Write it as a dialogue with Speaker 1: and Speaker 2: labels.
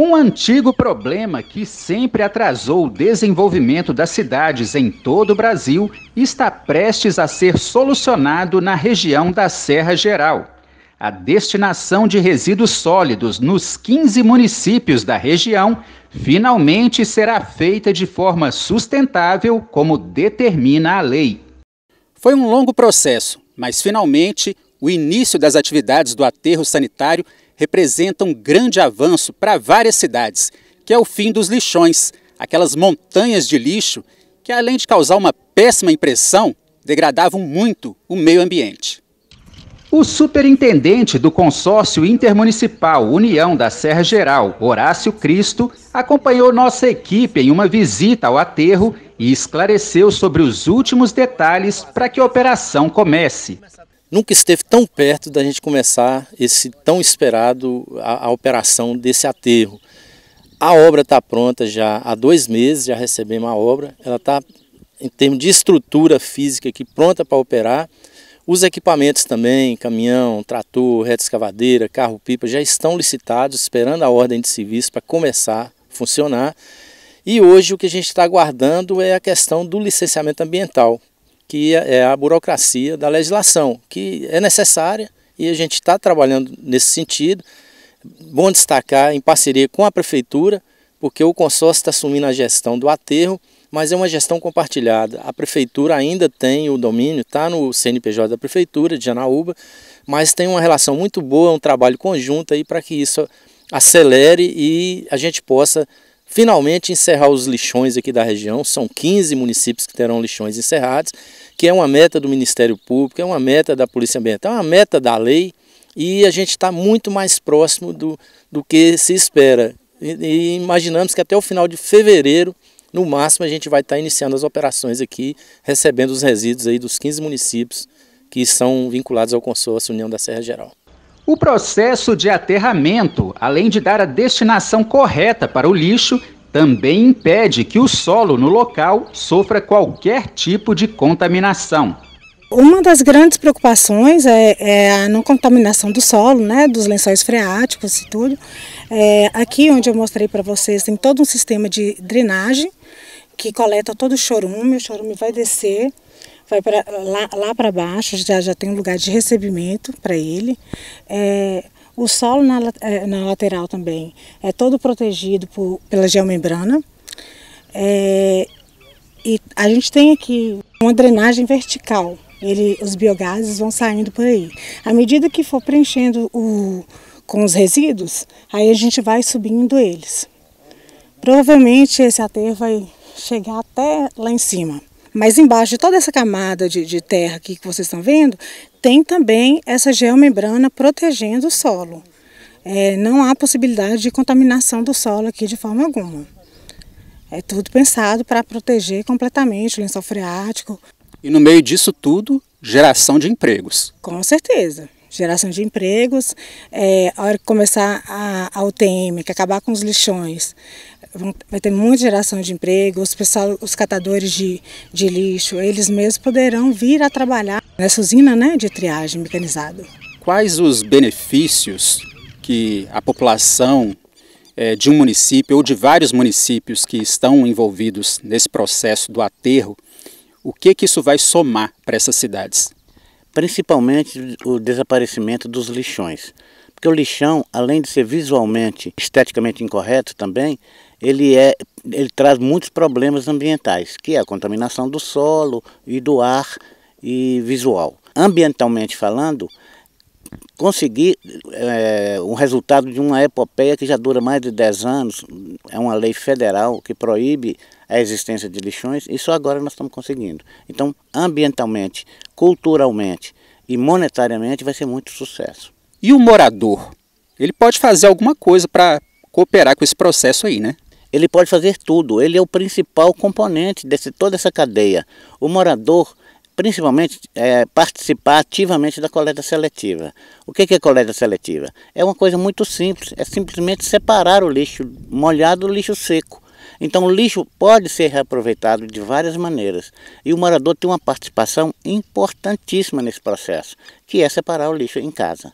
Speaker 1: Um antigo problema que sempre atrasou o desenvolvimento das cidades em todo o Brasil está prestes a ser solucionado na região da Serra Geral. A destinação de resíduos sólidos nos 15 municípios da região finalmente será feita de forma sustentável, como determina a lei. Foi um longo processo, mas finalmente o início das atividades do aterro sanitário representa um grande avanço para várias cidades, que é o fim dos lixões, aquelas montanhas de lixo que, além de causar uma péssima impressão, degradavam muito o meio ambiente. O superintendente do consórcio intermunicipal União da Serra Geral, Horácio Cristo, acompanhou nossa equipe em uma visita ao aterro e esclareceu sobre os últimos detalhes para que a operação comece
Speaker 2: nunca esteve tão perto da gente começar esse tão esperado a, a operação desse aterro. A obra está pronta já há dois meses, já recebemos a obra. Ela está em termos de estrutura física aqui pronta para operar. Os equipamentos também, caminhão, trator, reta escavadeira, carro-pipa, já estão licitados, esperando a ordem de serviço para começar a funcionar. E hoje o que a gente está aguardando é a questão do licenciamento ambiental, que é, é a burocracia da legislação, que é necessária e a gente está trabalhando nesse sentido. Bom destacar em parceria com a prefeitura, porque o consórcio está assumindo a gestão do aterro, mas é uma gestão compartilhada. A prefeitura ainda tem o domínio, está no CNPJ da prefeitura de Janaúba, mas tem uma relação muito boa, um trabalho conjunto aí para que isso acelere e a gente possa finalmente encerrar os lixões aqui da região. São 15 municípios que terão lixões encerrados, que é uma meta do Ministério Público, é uma meta da Polícia Ambiental, é uma meta da lei e a gente está muito mais próximo do, do que se espera. E, e, imaginamos que até o final de fevereiro, no máximo, a gente vai estar tá iniciando as operações aqui, recebendo os resíduos aí dos 15 municípios que são vinculados ao consórcio União da Serra Geral.
Speaker 1: O processo de aterramento, além de dar a destinação correta para o lixo, também impede que o solo no local sofra qualquer tipo de contaminação.
Speaker 3: Uma das grandes preocupações é, é, a não contaminação do solo, né, dos lençóis freáticos e tudo. É, aqui onde eu mostrei para vocês tem todo um sistema de drenagem que coleta todo o chorume, o chorume vai descer vai lá, lá para baixo, já, já tem um lugar de recebimento para ele. É, o solo na, é, na, lateral também é todo protegido por, pela geomembrana. É, e a gente tem aqui uma drenagem vertical. Ele, os biogases vão saindo por aí. À medida que for preenchendo o, com os resíduos, aí a gente vai subindo eles. Provavelmente esse aterro vai chegar até lá em cima. Mas embaixo de toda essa camada de, de terra aqui que vocês estão vendo, tem também essa geomembrana protegendo o solo. É, não há possibilidade de contaminação do solo aqui de forma alguma. É tudo pensado para proteger completamente o lençol freático.
Speaker 1: E no meio disso tudo, geração de empregos.
Speaker 3: Com certeza. Geração de empregos, é, a hora que começar a, a UTM, que acabar com os lixões, vai ter muita geração de emprego, os, pessoal, os catadores de, de lixo, eles mesmos poderão vir a trabalhar nessa usina né, de triagem mecanizada.
Speaker 1: Quais os benefícios que a população é, de um município ou de vários municípios que estão envolvidos nesse processo do aterro, o que, que isso vai somar para essas cidades?
Speaker 4: Principalmente o desaparecimento dos lixões. Porque o lixão, além de ser visualmente, esteticamente incorreto também, ele, é, ele traz muitos problemas ambientais, que é a contaminação do solo e do ar e visual. Ambientalmente falando, conseguir é, um resultado de uma epopeia que já dura mais de 10 anos, é uma lei federal que proíbe a existência de lixões, e só agora nós estamos conseguindo. Então, ambientalmente, culturalmente e monetariamente vai ser muito sucesso.
Speaker 1: E o morador? Ele pode fazer alguma coisa para cooperar com esse processo aí, né?
Speaker 4: Ele pode fazer tudo, ele é o principal componente de toda essa cadeia. O morador, principalmente, é, participar ativamente da coleta seletiva. O que é coleta seletiva? É uma coisa muito simples, é simplesmente separar o lixo molhado do lixo seco. Então o lixo pode ser reaproveitado de várias maneiras e o morador tem uma participação importantíssima nesse processo, que é separar o lixo em casa.